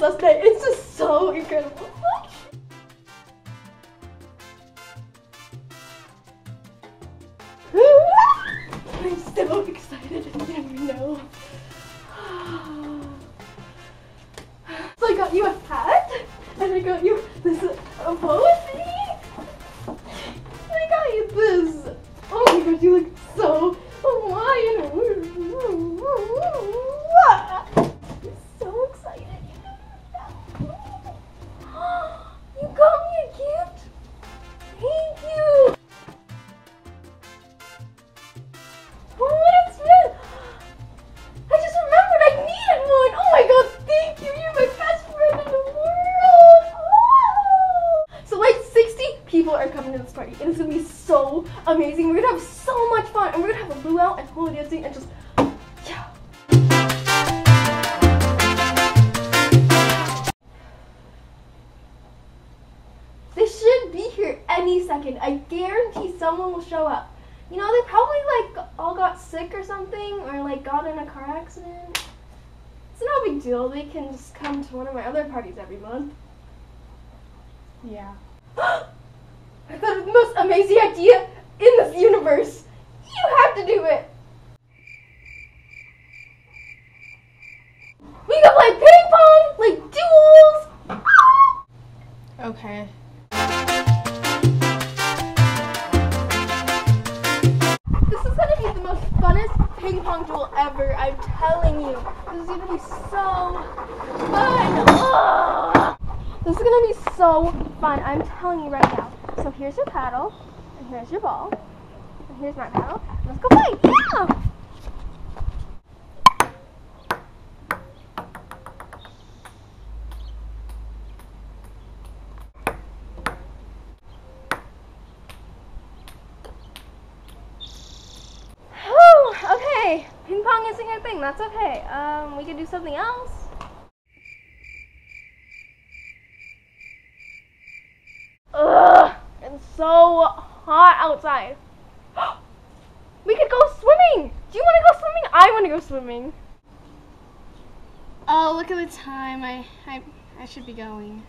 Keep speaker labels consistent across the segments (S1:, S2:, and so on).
S1: last night. It's just so incredible. I'm so excited and never know. so I got you a hat and I got you people are coming to this party and it's gonna be so amazing. We're gonna have so much fun and we're gonna have a luau and hula dancing and just yeah. They should be here any second. I guarantee someone will show up. You know, they probably like all got sick or something, or like got in a car accident. It's no big deal. They can just come to one of my other parties every month.
S2: Yeah.
S1: I thought of the most amazing idea in this universe. You have to do it. We can play ping pong, like duels.
S2: Okay.
S1: This is gonna be the most funnest ping pong duel ever. I'm telling you. This is gonna be so fun. Ugh. This is gonna be so fun. I'm telling you right now. So here's your paddle, and here's your ball, and here's my paddle. Let's go play. Yeah. Okay. Ping pong isn't your thing. That's okay. Um, we could do something else. Ugh, it's so hot outside. we could go swimming. Do you want to go swimming? I want to go swimming.
S2: Oh, look at the time. I, I, I should be going.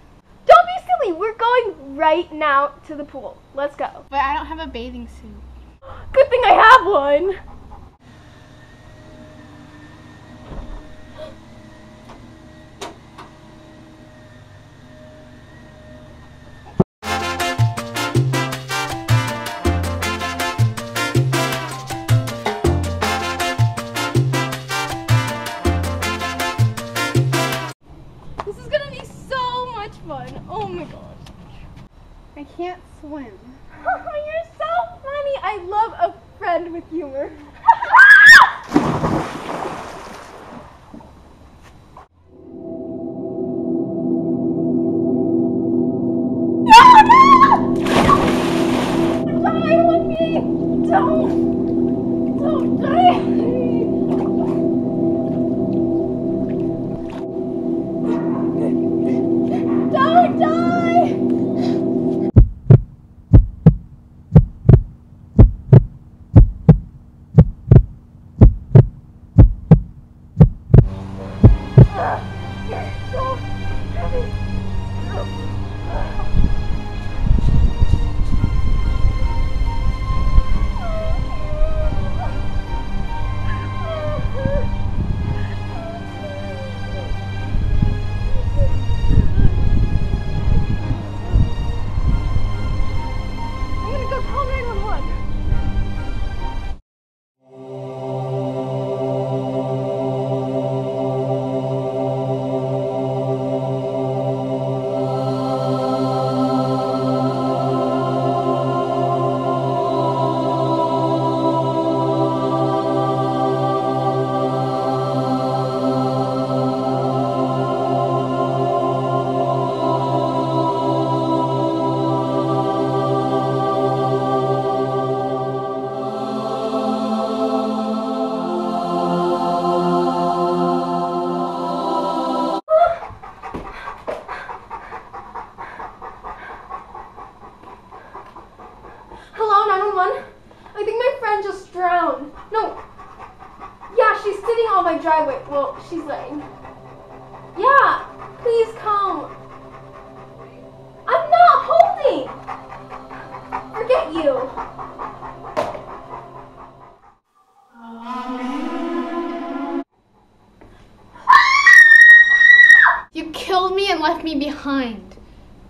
S1: Don't be silly. We're going right now to the pool. Let's go.
S2: But I don't have a bathing suit.
S1: Good thing I have one.
S2: Can't swim.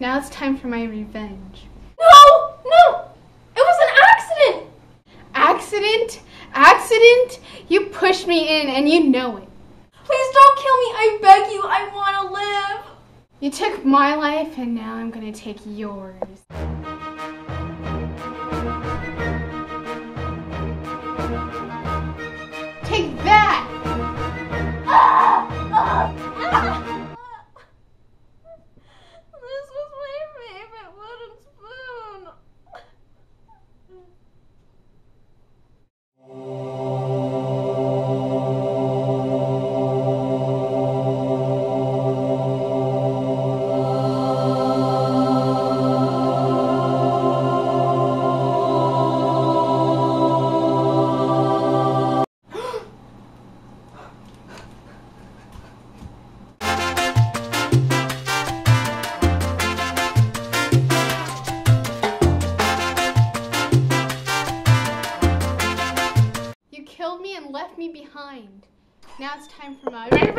S2: Now it's time for my revenge.
S1: No, no, it was an accident.
S2: Accident? Accident? You pushed me in and you know it.
S1: Please don't kill me. I beg you. I want to live.
S2: You took my life and now I'm gonna take yours. Now it's time for my revenge!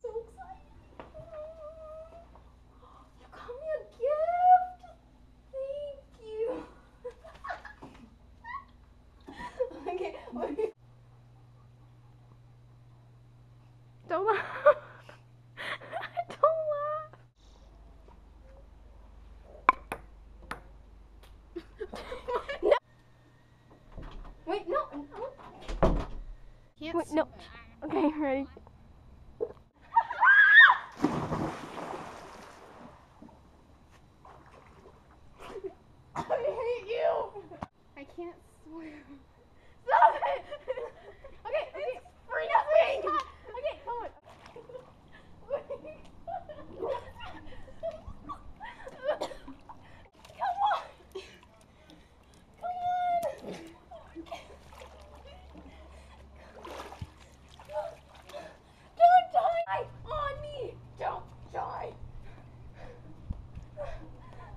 S1: So excited. You got me a gift. Thank you. okay. wait. Don't laugh. Don't laugh. no. Wait, no, no.
S2: Can't
S1: Wait, no. Okay, ready? I hate you.
S2: I can't swear.
S1: Stop it. Okay, okay. For nothing. Okay, come on. Come on. Come on. Don't die on me. Don't die.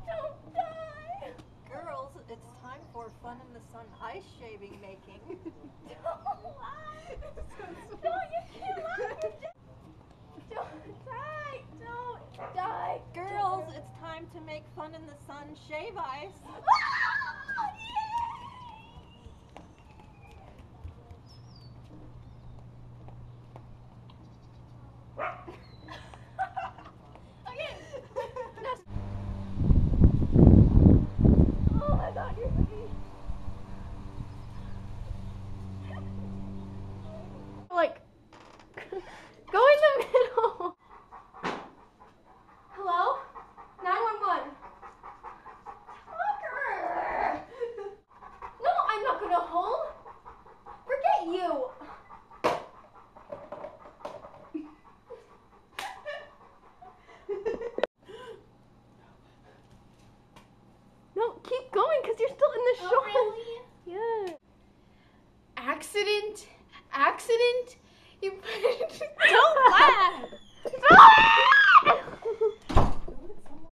S1: Don't die.
S3: Girls, it's time for fun in the sun ice shaving making.
S1: Don't lie. No, you can't lie. Don't die. Don't die.
S3: Girls, it's time to make fun in the sun shave ice.
S1: Ah, yay! okay. That's- Oh my god, you're funny. like go